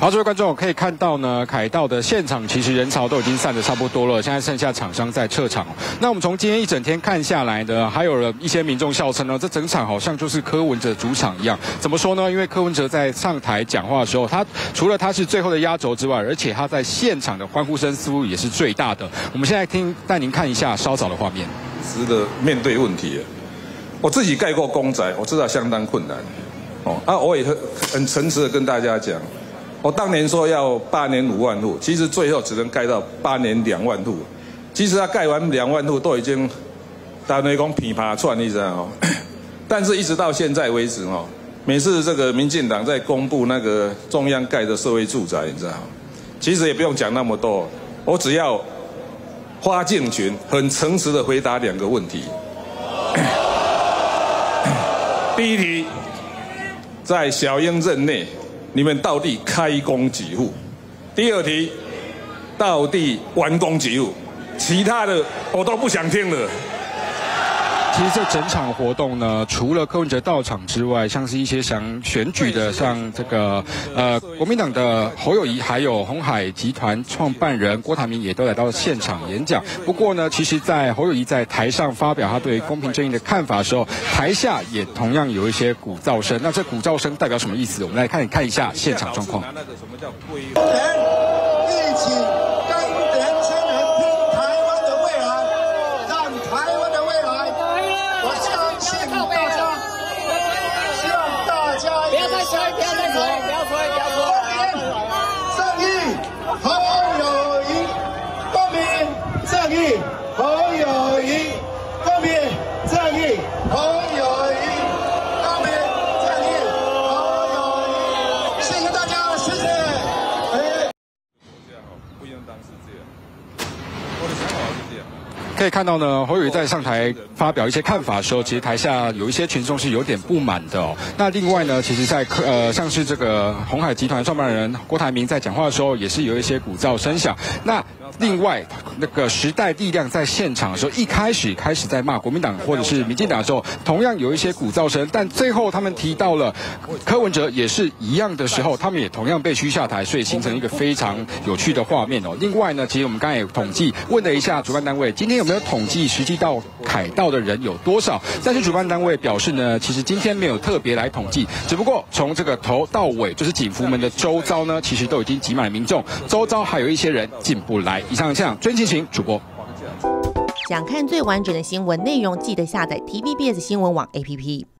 好，各位观众可以看到呢，凯道的现场其实人潮都已经散得差不多了，现在剩下厂商在撤场。那我们从今天一整天看下来呢，还有了一些民众笑称呢，这整场好像就是柯文哲主场一样。怎么说呢？因为柯文哲在上台讲话的时候，他除了他是最后的压轴之外，而且他在现场的欢呼声似乎也是最大的。我们现在听带您看一下稍早的画面。值得面对问题，我自己盖过公宅，我知道相当困难。哦，啊，我也很很诚实的跟大家讲。我当年说要八年五万户，其实最后只能盖到八年两万户。其实他盖完两万户都已经，大内公噼啪窜一张哦。但是一直到现在为止哦，每次这个民进党在公布那个中央盖的社会住宅，你知道其实也不用讲那么多，我只要花敬群很诚实的回答两个问题。第一题，在小英任内。你们到底开工几户？第二题，到底完工几户？其他的我都不想听了。其实这整场活动呢，除了柯文哲到场之外，像是一些想选举的，像这个呃国民党的侯友谊，还有红海集团创办人郭台铭也都来到现场演讲。不过呢，其实，在侯友谊在台上发表他对公平正义的看法的时候，台下也同样有一些鼓噪声。那这鼓噪声代表什么意思？我们来看看一下现场状况。谢谢大家，希望大家。不要说，不要说，不要说，不要说。正义，好友谊，公民，正义，好。可以看到呢，侯友谊在上台发表一些看法的时候，其实台下有一些群众是有点不满的哦。那另外呢，其实，在呃像是这个红海集团创办人郭台铭在讲话的时候，也是有一些鼓噪声响。那另外，那个时代力量在现场的时候，一开始开始在骂国民党或者是民进党的时候，同样有一些鼓噪声。但最后他们提到了柯文哲也是一样的时候，他们也同样被驱下台，所以形成一个非常有趣的画面哦。另外呢，其实我们刚才也统计问了一下主办单位，今天有没有统计实际到凯道的人有多少？但是主办单位表示呢，其实今天没有特别来统计，只不过从这个头到尾，就是警服门的周遭呢，其实都已经挤满了民众，周遭还有一些人进不来。以上像尊敬请主播，想看最完整的新闻内容，记得下载 TVBS 新闻网 APP。